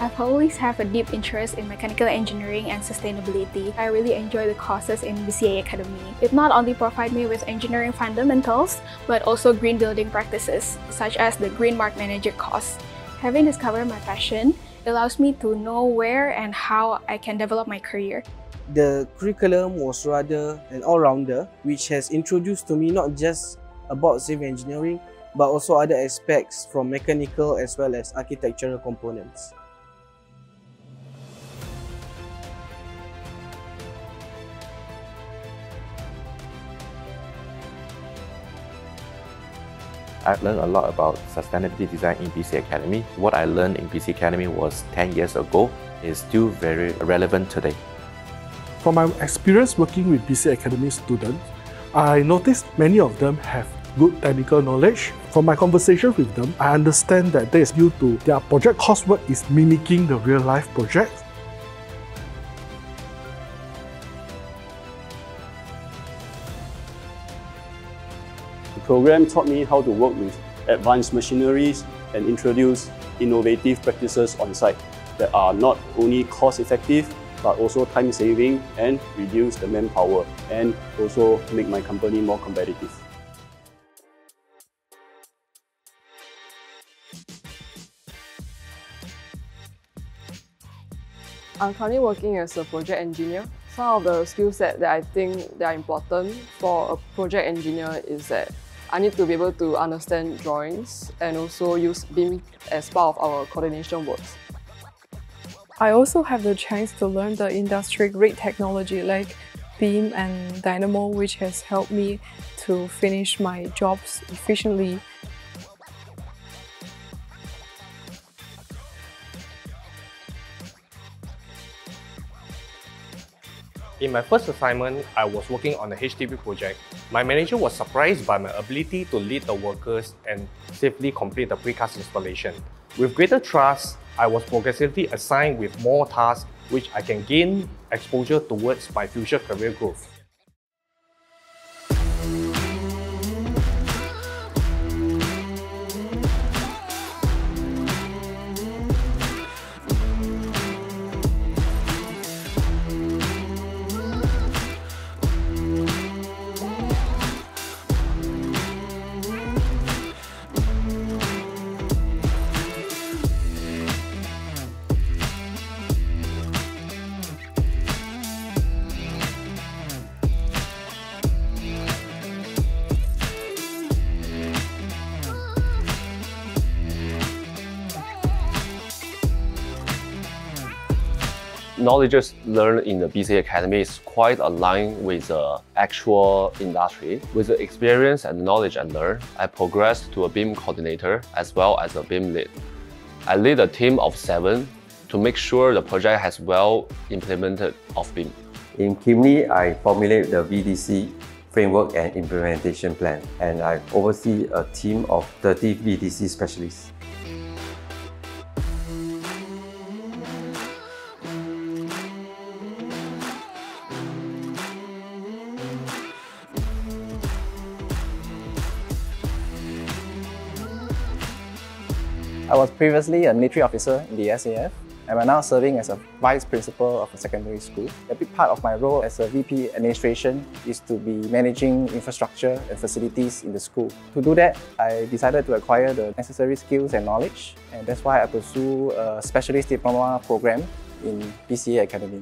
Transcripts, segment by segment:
I've always had a deep interest in mechanical engineering and sustainability. I really enjoy the courses in BCA Academy. It not only provide me with engineering fundamentals, but also green building practices, such as the Green Mark Manager course. Having discovered my passion, allows me to know where and how I can develop my career. The curriculum was rather an all-rounder, which has introduced to me not just about civil engineering, but also other aspects from mechanical as well as architectural components. I've learned a lot about sustainability design in BCA Academy. What I learned in BCA Academy was 10 years ago is still very relevant today. From my experience working with BCA Academy students, I noticed many of them have good technical knowledge. From my conversation with them, I understand that that is due to their project coursework is mimicking the real life project program taught me how to work with advanced machineries and introduce innovative practices on site that are not only cost effective but also time saving and reduce the manpower and also make my company more competitive. I'm currently working as a project engineer. Some of the skill set that I think that are important for a project engineer is that I need to be able to understand drawings and also use BIM as part of our coordination works. I also have the chance to learn the industry grade technology like BIM and Dynamo which has helped me to finish my jobs efficiently In my first assignment, I was working on a HDB project. My manager was surprised by my ability to lead the workers and safely complete the precast installation. With greater trust, I was progressively assigned with more tasks which I can gain exposure towards my future career growth. Knowledge learned in the BCA Academy is quite aligned with the actual industry. With the experience and knowledge I learned, I progressed to a BIM coordinator as well as a BIM lead. I lead a team of seven to make sure the project has well implemented of BIM. In Kimley, I formulate the VDC framework and implementation plan, and I oversee a team of 30 VDC specialists. I was previously a military officer in the SAF and I'm now serving as a vice principal of a secondary school. A big part of my role as a VP administration is to be managing infrastructure and facilities in the school. To do that, I decided to acquire the necessary skills and knowledge and that's why I pursue a specialist diploma program in BCA Academy.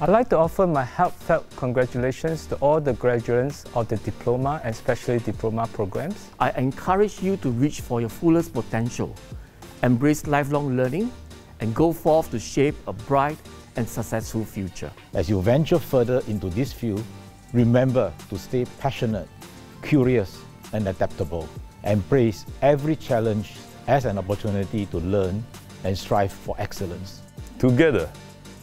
I'd like to offer my heartfelt congratulations to all the graduates of the Diploma and Specialty Diploma programs. I encourage you to reach for your fullest potential, embrace lifelong learning, and go forth to shape a bright and successful future. As you venture further into this field, remember to stay passionate, curious, and adaptable. Embrace every challenge as an opportunity to learn and strive for excellence. Together,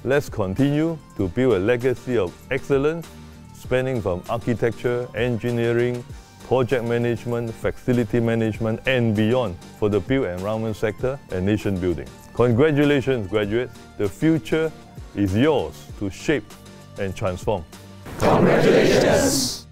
Let's continue to build a legacy of excellence spanning from architecture, engineering, project management, facility management, and beyond for the built environment sector and nation building. Congratulations, graduates. The future is yours to shape and transform. Congratulations!